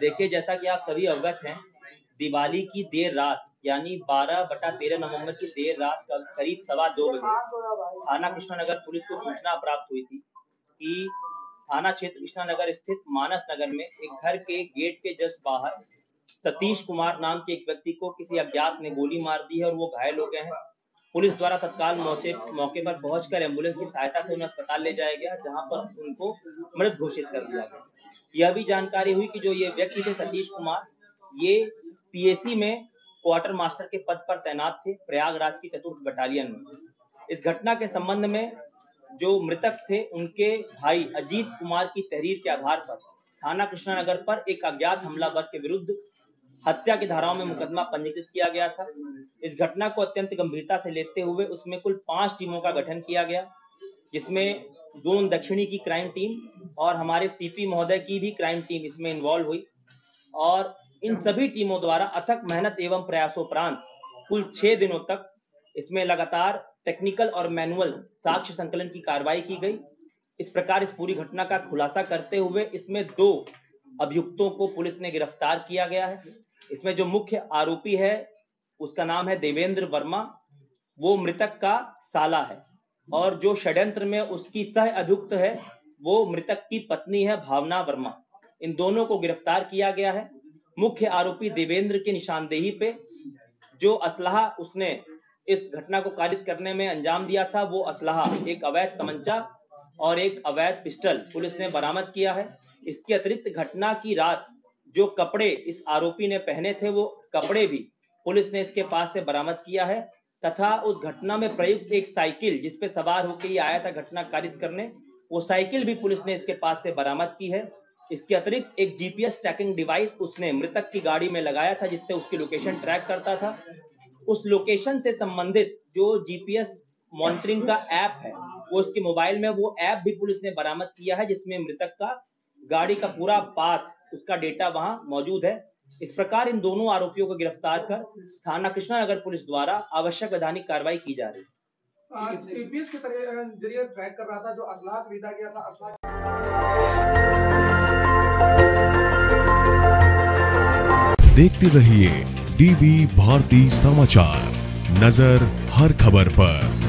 देखिए, जैसा कि आप सभी अवगत हैं, दिवाली की देर रात, यानी 12 बटा तेरह नवंबर की देर रात करीब सवा दो बजे थाना कृष्णानगर पुलिस को सूचना प्राप्त हुई थी कि थाना क्षेत्र कृष्णानगर स्थित मानस नगर में एक घर के गेट के जस्ट बाहर सतीश कुमार नाम के एक व्यक्ति को किसी अज्ञात ने गोली मार दी है और वो घायल हो गए हैं। पुलिस द्वारा तत्काल मौके मौके पर पहुंचकर एंबुलेंस की सहायता से उन्हें अस्पताल ले जाया गया, जहाँ पर उनको मृत घोषित कर दिया गया। यह भी जानकारी हुई कि जो ये व्यक्ति थे सतीश कुमार, ये पीएसी में क्वार्टर मास्टर के पद पर तैनात थे प्रयागराज की चतुर्थ बटालियन में। इस घटना के संबंध में जो मृतक थे, उनके भाई अजीत कुमार की तहरीर के आधार पर, थाना कृष्णानगर पर एक अज्ञात हमलावर के विरुद्ध हत्या की धाराओं में मुकदमा पंजीकृत किया गया था। इस घटना को अत्यंत गंभीरता से लेते हुए उसमें कुल पाँच टीमों का गठन किया गया, जिसमें जोन दक्षिणी की क्राइम टीम और हमारे सीपी महोदय की भी क्राइम टीम इसमें इन्वॉल्व हुई। और इन सभी टीमों द्वारा अथक मेहनत एवं प्रयासोपरांत कुल छह दिनों तक इसमें लगातार टेक्निकल और मैनुअल साक्ष्य संकलन की कार्रवाई की गई। इस प्रकार इस पूरी घटना का खुलासा करते हुए इसमें दो अभियुक्तों को पुलिस ने गिरफ़्तार किया गया है। इसमें जो मुख्य आरोपी है उसका नाम है देवेंद्र वर्मा। वो मृतक का साला है और जो षड्यंत्र में उसकी सह अभियुक्त है वो मृतक की पत्नी है भावना वर्मा। इन दोनों को गिरफ़्तार किया गया है। मुख्य आरोपी देवेंद्र की निशानदेही पे, जो असलाहा उसने इस घटना को कारित करने में अंजाम दिया था, वो असलाहा, एक अवैध तमंचा और एक अवैध पिस्टल पुलिस ने बरामद किया है। इसके अतिरिक्त घटना की रात जो कपड़े इस आरोपी ने पहने थे, वो कपड़े भी पुलिस ने इसके पास से बरामद किया है। तथा उस घटना में प्रयुक्त एक साइकिल जिसपे सवार होकर ये आया था घटना कारित करने वो साइकिल भी पुलिस ने इसके पास से बरामद की है। इसके अतिरिक्त एक जीपीएस ट्रैकिंग डिवाइस उसने मृतक की गाड़ी में लगाया था, जिससे उसकी लोकेशन ट्रैक करता था। उस लोकेशन से संबंधित जो जीपीएस मॉनिटरिंग का ऐप है, वो उसके मोबाइल में वो ऐप भी पुलिस ने बरामद किया है, जिसमें मृतक का गाड़ी का पूरा पाथ उसका डेटा वहाँ मौजूद है। इस प्रकार इन दोनों आरोपियों को गिरफ़्तार कर थाना कृष्णा नगर पुलिस द्वारा आवश्यक वैधानिक कार्रवाई की जा रही है। के ज़रिए ट्रैक कर रहा था जो असलाह खरीदा गया था असलाह देखते रहिए डीबी भारती समाचार नज़र हर खबर पर।